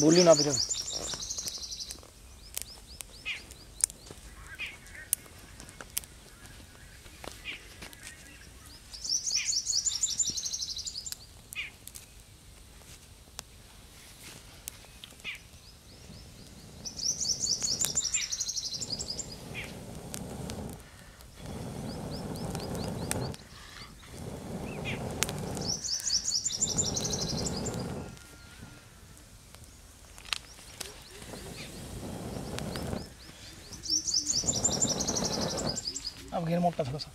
बोली ना फिर। अब घेर मोटा थोड़ा सा।